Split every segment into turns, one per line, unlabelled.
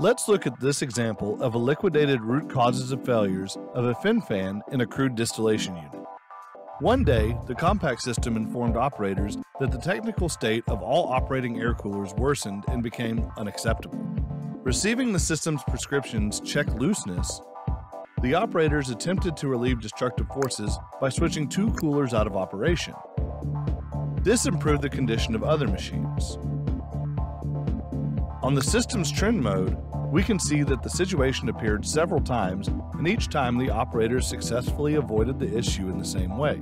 Let's look at this example of a liquidated root causes of failures of a fin fan in a crude distillation unit. One day, the COMPACS system informed operators that the technical state of all operating air coolers worsened and became unacceptable. Receiving the system's prescriptions check looseness, the operators attempted to relieve destructive forces by switching two coolers out of operation. This improved the condition of other machines. On the system's trend mode, we can see that the situation appeared several times, and each time the operators successfully avoided the issue in the same way.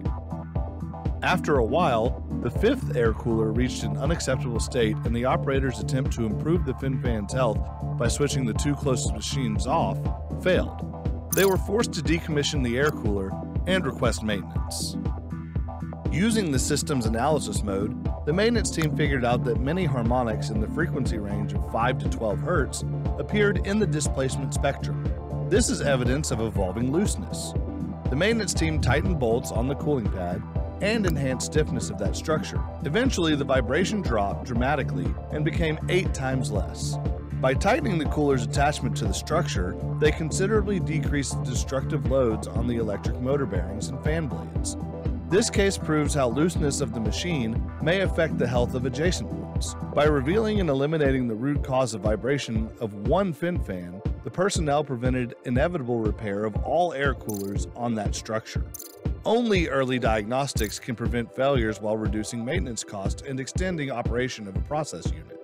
After a while, the fifth air cooler reached an unacceptable state, and the operators' attempt to improve the fin fan's health by switching the two closest machines off failed. They were forced to decommission the air cooler and request maintenance. Using the system's analysis mode, the maintenance team figured out that many harmonics in the frequency range of 5 to 12 Hz appeared in the displacement spectrum. This is evidence of evolving looseness. The maintenance team tightened bolts on the cooling pad and enhanced stiffness of that structure. Eventually, the vibration dropped dramatically and became eight times less. By tightening the cooler's attachment to the structure, they considerably decreased the destructive loads on the electric motor bearings and fan blades. This case proves how looseness of the machine may affect the health of adjacent ones. By revealing and eliminating the root cause of vibration of one fin fan, the personnel prevented inevitable repair of all air coolers on that structure. Only early diagnostics can prevent failures while reducing maintenance costs and extending operation of a process unit.